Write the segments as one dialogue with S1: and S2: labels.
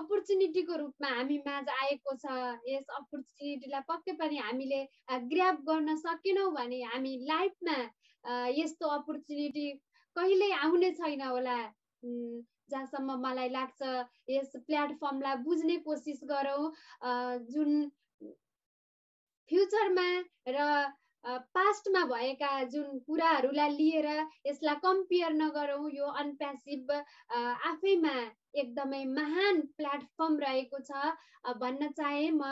S1: अपर्च्युनिटीको रूपमा हामी माझ आएको छ। यस अपर्च्युनिटीलाई पक्कै पनि हामीले ग्र्याप गर्न सकेनौँ भने हामी लाइफमा यस्तो अपर्च्युनिटी कहिल्यै आउने छैन होला। जहाँसम्म मलाई लाग्छ यस प्लेटफर्मलाई बुझ्ने कोसिस गरौँ। जुन फ्युचरमा र पास्टमा भएका जुन कुराहरूलाई लिएर यसलाई कम्पेयर नगरौँ यो अनप्यासिभ आफैमा एकदमै महान प्लेटफर्म रहेको छ। भन्न चाहे म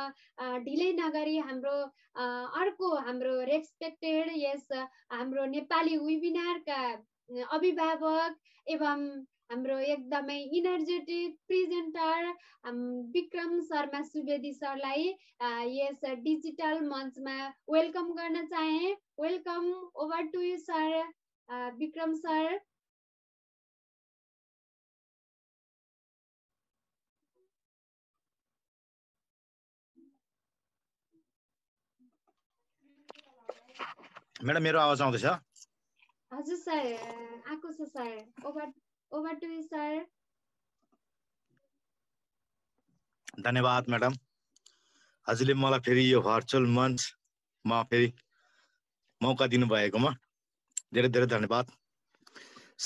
S1: ढिलै नगरी हाम्रो अर्को हाम्रो रेस्पेक्टेड यस हाम्रो नेपाली वेबिनारका अभिभावक एवं हाम्रो एकदमै इनर्जेटिक प्रेजेन्टर विक्रम शर्मा सुवेदी सरलाई यस डिजिटल मञ्चमा वेलकम गर्न चाहे। Welcome over to you sir Vikram sir.
S2: Madam मेरो आवाज आउँदैछ?
S1: हजुर सर आएको छ sir over Over to you, sir.
S2: धन्यवाद म्याडम हजुरले मलाई फेरि यो भर्चुअल मञ्चमा फेरि मौका दिनुभएकोमा धेरै धेरै धन्यवाद।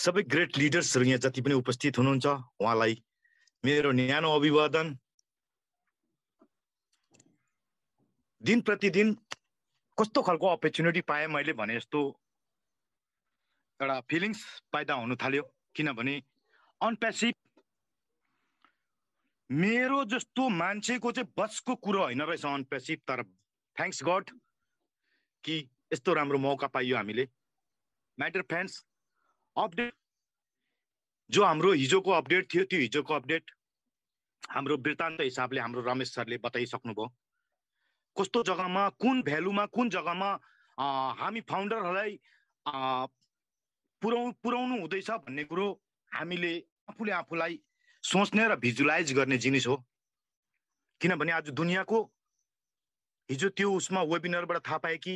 S2: सबै ग्रेट लिडर्सहरू यहाँ जति पनि उपस्थित हुनुहुन्छ उहाँलाई मेरो न्यानो अभिवादन। दिन प्रतिदिन कस्तो खालको अपर्च्युनिटी पाएँ मैले भने जस्तो एउटा फिलिङ्स पैदा हुनु थाल्यो। किनभने अनप्यासिभ मेरो जस्तो मान्छेको चाहिँ बसको कुरो होइन रहेछ अनप्यासिभ तर थ्याङ्क्स गड कि यस्तो राम्रो मौका पाइयो हामीले। म्याटर फ्यान्स अपडेट जो हाम्रो हिजोको अपडेट थियो त्यो हिजोको अपडेट हाम्रो वृत्तान्त हिसाबले हाम्रो रमेश सरले बताइसक्नुभयो। कस्तो जग्गामा कुन भ्यालुमा कुन जग्गामा हामी फाउन्डरहरूलाई पुऱ्याउ पुऱ्याउनु हुँदैछ भन्ने कुरो हामीले आफूले आफूलाई सोच्ने र भिजुलाइज गर्ने जिनिस हो। किनभने आज दुनियाँको हिजो त्यो उसमा वेबिनरबाट थाहा पाएँ कि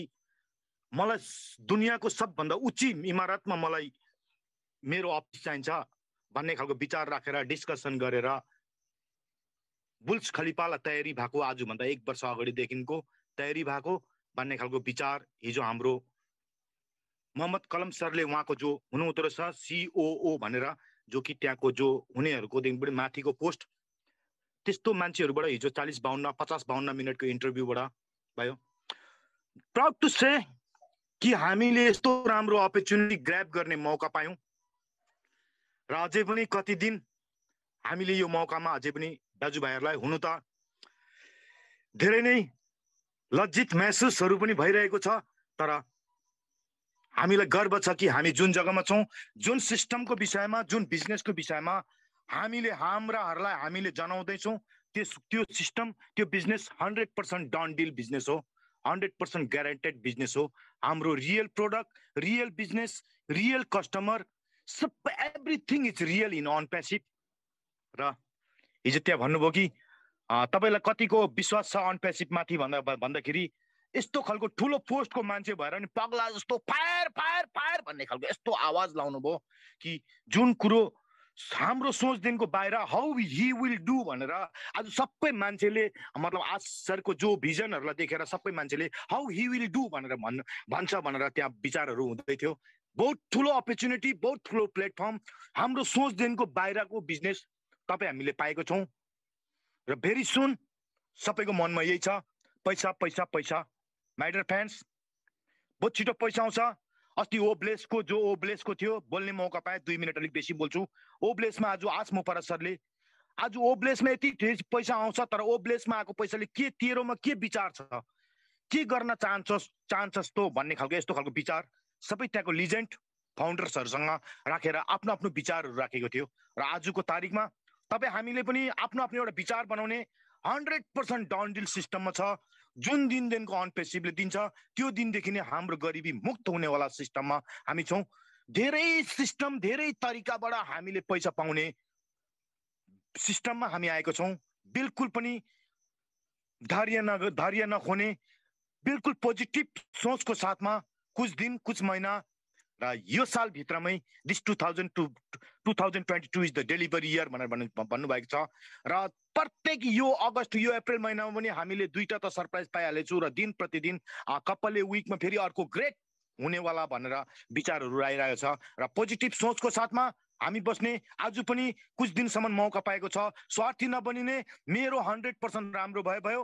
S2: मलाई दुनियाँको सबभन्दा उच्च इमारतमा मलाई मेरो अफिस चाहिन्छ भन्ने खालको विचार राखेर डिस्कसन गरेर बुल्स खलिपालाई तयारी भएको आजभन्दा एक वर्ष अगाडिदेखिको तयारी भएको भन्ने खालको विचार हिजो हाम्रो मोहम्मद कलम सरले उहाँको जो हुनुहुँदो रहेछ सिओओ भनेर जो कि त्यहाँको जो हुनेहरूकोदेखि पनि माथिको पोस्ट त्यस्तो मान्छेहरूबाट हिजो चालिस बाहन्न पचास बाहन्न मिनटको इन्टरभ्यूबाट भयो। प्राउड टु से कि हामीले यस्तो राम्रो अपर्च्युनिटी ग्राप गर्ने मौका पायौँ। र अझै पनि कति दिन हामीले यो मौकामा अझै पनि दाजुभाइहरूलाई हुनु त धेरै नै लज्जित महसुसहरू पनि भइरहेको छ तर हामीलाई गर्व छ कि हामी जुन जग्गामा छौँ जुन सिस्टमको विषयमा जुन बिजनेसको विषयमा हामीले हाम्राहरूलाई हामीले जनाउँदैछौँ त्यस त्यो सिस्टम त्यो business hundred percent done deal business हो हन्ड्रेड पर्सेन्ट ग्यारेन्टेड बिजनेस हो। हाम्रो real product real business real customer सबै everything is real in OnPassive. र हिजो त्यहाँ भन्नुभयो कि तपाईँलाई कतिको विश्वास छ अनप्यासिभ माथि भन्दा भन्दाखेरि यस्तो खालको ठुलो पोस्टको मान्छे भएर नि पगला जस्तो फायर फायर फायर भन्ने खालको यस्तो आवाज लाउनु भयो कि जुन कुरो हाम्रो सोचदेखिको बाहिर हाउ हि विल डु भनेर आज सबै मान्छेले मतलब आज सरको जो भिजनहरूलाई देखेर सबै मान्छेले हाउ हि विल डु भनेर भन् भन्छ भनेर त्यहाँ विचारहरू हुँदै थियो। बहुत ठुलो अपर्च्युनिटी बहुत ठुलो प्लेटफर्म हाम्रो सोचदेखिको बाहिरको बिजनेस तपाईँ हामीले पाएको छौँ। र भेरी सुन सबैको मनमा यही छ पैसा पैसा पैसा। माइडर फ्यान्स बहुत छिटो पैसा आउँछ। अस्ति ओब्लेसको जो ओब्लेसको थियो बोल्ने मौका पाएँ दुई मिनट अलिक बेसी बोल्छु। ओब्लेसमा आज आज मोपरा सरले। आज ओब्लेसमा यति पैसा आउँछ तर ओब्लेसमा आएको पैसाले के तेरोमा के विचार छ? के गर्न चाहन्छस् चाहन्छस् तँ भन्ने खालको यस्तो खालको विचार। सबै त्यहाँको लिजेन्ड फाउन्डर्सहरूसँग राखेर आफ्नो आफ्नो विचारहरू राखेको थियो। र आजको तारिकमा तपाईँ हामीले पनि आफ्नो आफ्नो एउटा विचार बनाउने हन्ड्रेड पर्सेन्ट डाउन डिल सिस्टममा छ। जुन दिनदेखिको अनपेसिभले दिन्छ त्यो दिनदेखि नै हाम्रो गरिबी मुक्त हुनेवाला सिस्टममा हामी छौँ। धेरै सिस्टम धेरै तरिकाबाट हामीले पैसा पाउने सिस्टममा हामी आएको छौँ। बिल्कुल पनि धैर्य न धैर्य नखोने बिल्कुल पोजिटिभ सोचको साथमा कुछ दिन कुछ महिना र यो सालभित्रमै this two thousand two two thousand twenty two is the delivery year भनेर भन्नु भन्नुभएको छ। र प्रत्येक यो अगस्त यो अप्रिल महिनामा पनि हामीले दुईवटा त सरप्राइज पाइहालेछौँ र दिन प्रतिदिन कपालले विकमा फेरि अर्को ग्रेट हुनेवाला भनेर विचारहरू आइरहेको छ। र पोजिटिभ सोचको साथमा हामी बस्ने आज पनि कुछ दिनसम्म मौका पाएको छ। स्वार्थी नबनिने मेरो हन्ड्रेड पर्सेन्ट राम्रो भयो भयो।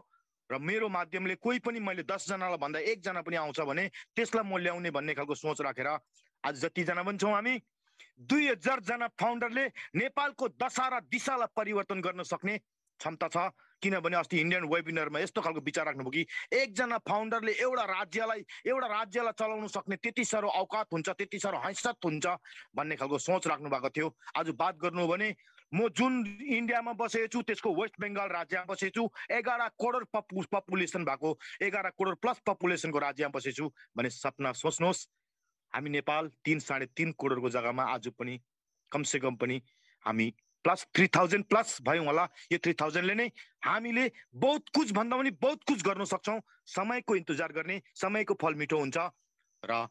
S2: र मेरो माध्यमले कोही पनि मैले दसजनालाई भन्दा एकजना पनि आउँछ भने त्यसलाई म ल्याउने भन्ने खालको सोच राखेर आज जतिजना पनि छौँ हामी दुई हजारजना फाउन्डरले नेपालको दशा र दिशालाई परिवर्तन गर्न सक्ने क्षमता छ। किनभने अस्ति इन्डियन वेबिनरमा यस्तो खालको विचार राख्नुभयो कि एकजना फाउन्डरले एउटा राज्यलाई एउटा राज्यलाई चलाउन सक्ने त्यति साह्रो औकात हुन्छ त्यति साह्रो हैसत हुन्छ भन्ने खालको सोच राख्नु भएको थियो। आज बात गर्नु भने म जुन इन्डियामा बसेको छु त्यसको वेस्ट बेङ्गाल राज्यमा बसेको छु एघार करोड पपु पपुलेसन भएको एघार करोड प्लस पपुलेसनको राज्यमा बसेको छु भने सपना सोच्नुहोस्। हामी नेपाल तिन साढे तिन करोडको जग्गामा आज पनि कमसे कम पनि हामी प्लस थ्री थाउजन्ड प्लस भयौँ होला। यो थ्री थाउजन्डले नै हामीले बहुत कुछ भन्दा पनि बहुत कुछ गर्न सक्छौँ। समयको इन्तजार गर्ने समयको फल मिठो हुन्छ र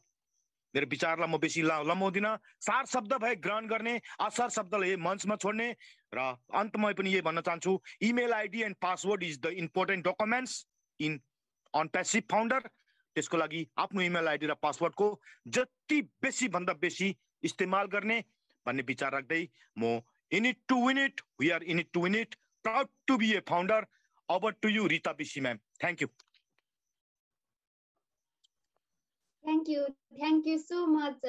S2: मेरो विचारलाई म बेसी लम्बाउँदिनँ सार शब्द भए ग्रहण गर्ने असार शब्दलाई मञ्चमा छोड्ने र अन्तमा पनि यही भन्न चाहन्छु email ID and password is the important documents in OnPassive founder त्यसको लागि आफ्नो इमेल आइडी र पासवर्डको जति बेसी भन्दा बेसी इस्तेमाल गर्ने भन्ने विचार राख्दै म in it to win it we are in it to win it proud to be a founder over to you Rita BC ma'am thank you
S1: thank you thank you so much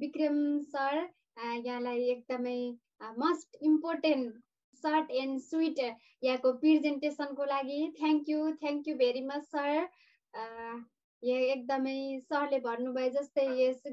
S1: Vikram sir यहाँलाई एकदमै must important short and sweet यहाँको प्रेजेन्टेसनको लागि thank you thank you very much sir एकदमै सरले भन्नुभयो जस्तै यस